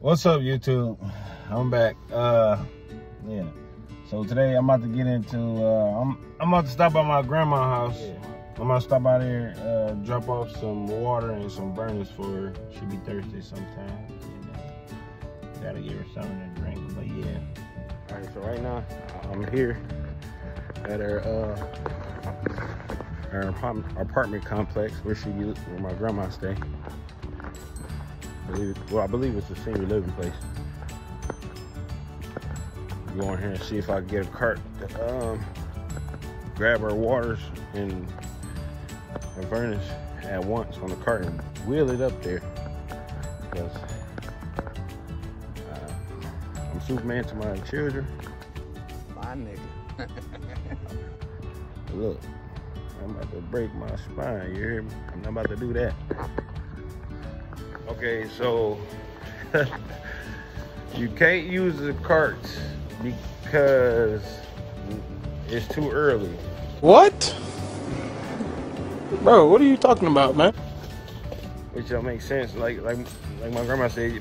What's up, YouTube? I'm back. Uh, yeah. So today I'm about to get into. Uh, I'm I'm about to stop by my grandma's house. I'm gonna stop by there, uh, drop off some water and some Vernors for her. She be thirsty sometime. You know, gotta give her something to drink. But yeah. All right. So right now I'm here at her uh her apartment, apartment complex where she where my grandma stay. I believe, well, I believe it's the senior living place. Go in here and see if I can get a cart to um, grab our waters and, and Vernors at once on the cart and wheel it up there. Because uh, I'm Superman to my children. My nigga. Look, I'm about to break my spine. You hear me? I'm not about to do that. Okay, so you can't use the carts because it's too early. What? Bro, what are you talking about, man? Which don't make sense. Like like like my grandma said,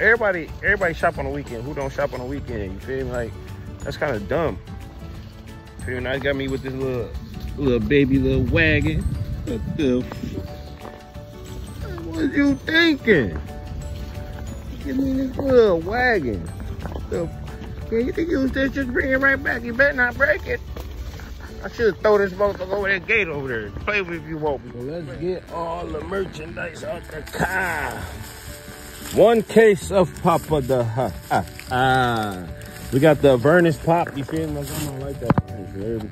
everybody everybody shop on the weekend. Who don't shop on the weekend? You feel me? Like that's kind of dumb. You feel me? Now got me with this little little baby little wagon. What the what you thinking? Give me this little wagon. The, yeah, you can use this, just bring it right back. You better not break it. I should throw this motherfucker over that gate over there. Play with if you want. Well, let's get all the merchandise out the car. One case of Papa the ha, ha, ah. We got the Vernors pop. You feel me? My grandma like that Vernors.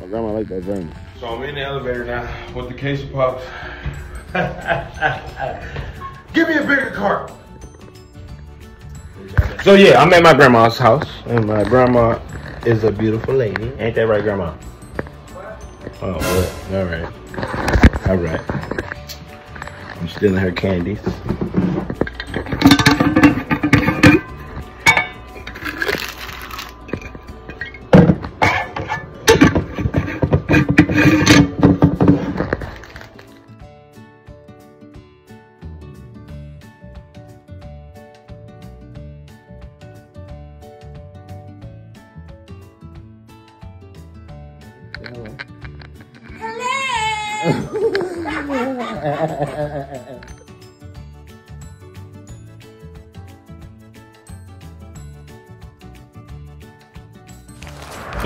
My grandma like that Vernors. So I'm in the elevator now with the case of pops. Give me a bigger cart. So yeah, I'm at my grandma's house, and my grandma is a beautiful lady. Ain't that right, grandma? Oh, well, all right, all right. I'm stealing her candies. So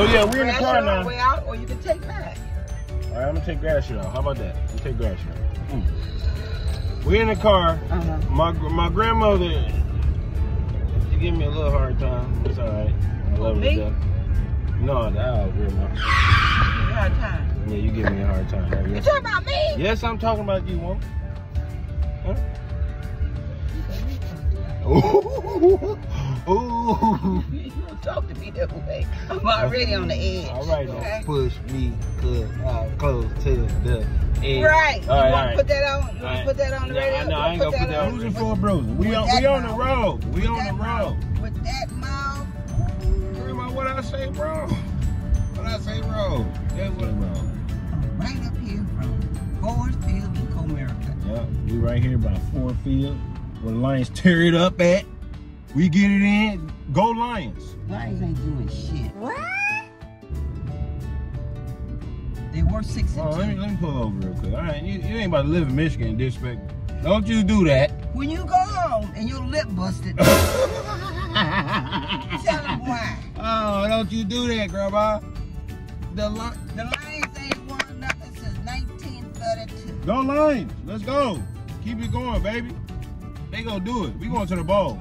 yeah, we're in the car now. Way out, or you can take that. All right, I'm gonna take grass out. How about that? You take grass out. Mm. We're in the car. Uh -huh. My my grandmother, she give me a little hard time. It's all right. I love me? her. No, the owl, grandma. Hard time. Yeah, you give me a hard time. Right? You talking about me? Yes, I'm talking about you, woman. Huh? Ooh. Ooh. You don't talk to me that way. I'm already on the edge. All right, okay? push me good, uh, close to the edge. Right. All right, you want right. to put that on? You want Right. to put that on the No, radio? I know, I ain't gonna put that on. Bruising for a bruising. We on, we on the road. We With on the road. mouth. With that mouth. Grandma, what I say, bro? What I say, road? That's what road. Right here by Ford Field, where the Lions tear it up at. We get it in. Go Lions. Lions ain't doing shit. What? They were six and Oh, two. let me let me pull over real quick. All right, you, you ain't about to live in Michigan and disrespect. Don't you do that. When you go home and your lip busted, tell them why. Oh, don't you do that, grandma. The li- The Lions ain't won nothing since 1932. Go Lions. Let's go. Keep it going, baby. They gonna do it. We going to the ball.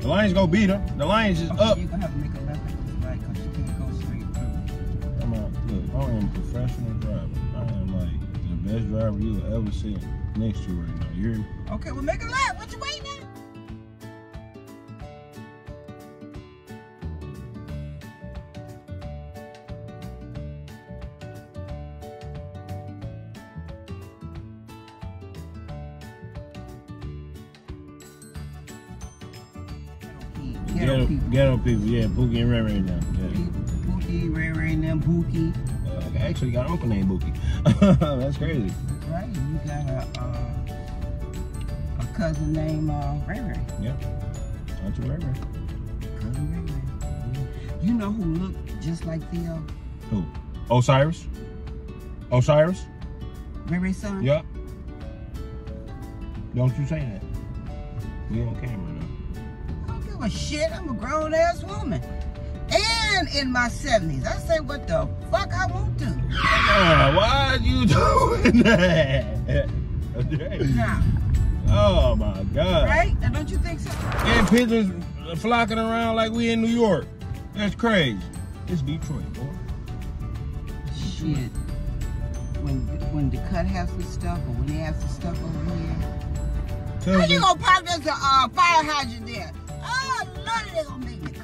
The Lions gonna beat them. The Lions is Okay, up. You're gonna have to make a left at this right because you can't go straight through. I'm a, look, I am a professional driver. I am like the best driver you will ever see next to you right now. You hear me? Okay, well make a left. What you waiting at? Ghetto, ghetto people, yeah, Bookie and Ray Ray now. Yeah. Bookie, Ray Ray, and them Bookie. Uh, I actually got an uncle named Bookie. That's crazy. Right, you got a, uh, cousin named uh, Ray Ray. Yeah. Auntie Ray Ray. Cousin Ray Ray. You know who looked just like Theo? Who? Osiris? Osiris? Ray Ray's son? Yup. Don't you say that. We on camera now. Give a shit. I'm a grown ass woman. And in my 70s. I say what the fuck I want to. Ah, why are you doing that? Now, oh my God. right? Now, don't you think so? And pictures flocking around like we in New York. That's crazy. It's Detroit, boy. Shit. When when the cut has some stuff or when they have some stuff over here. How you gonna park this uh, fire hydrant there? Lord, they gonna make me. Go.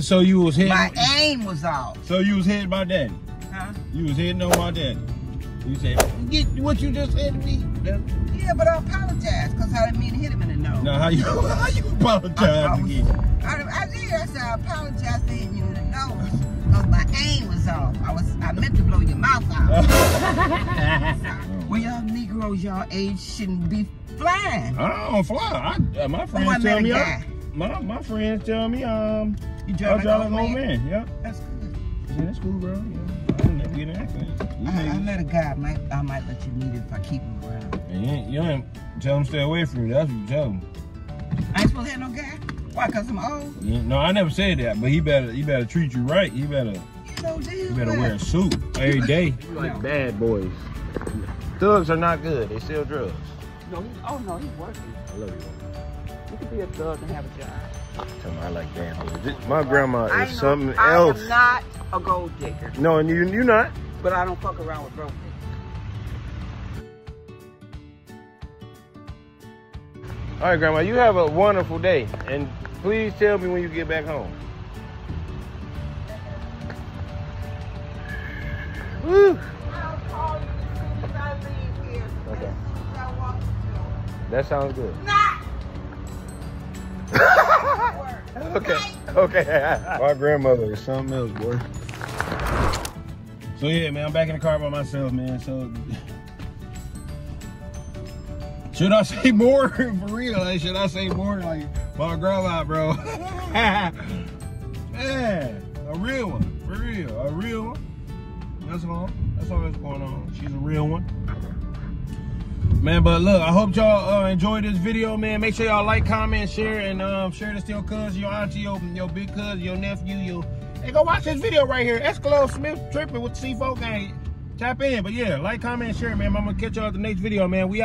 So you was hitting. My aim was off. So you was hitting my daddy. Huh? You was hitting on my daddy. You said, get what you just said to me. Yeah, but I apologize because I didn't mean to hit him in the nose. Now how you how you I, I, apologize was, again? I, I did. I said I apologize for hitting you in the nose because my aim was off. I was I meant to blow your mouth out. well, y'all Negroes, y'all age shouldn't be flying. I don't fly. I, uh, my Oh, friends I tell me. I, my my friends tell me um You I drive like drive like old an old man. man. Yeah. That's good. Yeah, that's cool, bro. Yeah. I don't get in accidents. You I, I niggas- met a guy. I might I might let you meet him if I keep him around. And you, ain't, you ain't tell him stay away from you. That's what you tell him. I ain't supposed to have no guy. Why? Cause I'm old. You- No, I never said that, but he better he better treat you right. He better You know, damn he better well. wear a suit every day. You like bad boys. Thugs are not good. They sell drugs. No, he, oh no, he's working. I love you. You could be a thug and have a job. Tell me I like bad boys. My grandma I is know- something I else. I am not a gold digger, No, and you you not. But I don't fuck around with broke niggas. All right, Grandma, you have a wonderful day. And please tell me when you get back home. Woo. I'll call you as soon as I leave here. Okay. As soon as I walk the That sounds good. door. Okay. Okay. My grandmother is something else, boy. So yeah, man, I'm back in the car by myself, man. So should I say more for real? Like, should I say more like my grandma, bro? man, a real one, for real, a real one. That's all. That's all that's going on. She's a real one. Man, but look, I hope y'all uh, enjoyed this video, man. Make sure y'all like, comment, share, and um, share this to your cousin, your auntie, your, your big cousin, your nephew, your. Hey, go watch this video right here. Eskalo Smith tripping with C4 gang. Tap in, but yeah, like, comment, share, man. I'm gonna catch y'all at the next video, man. We out.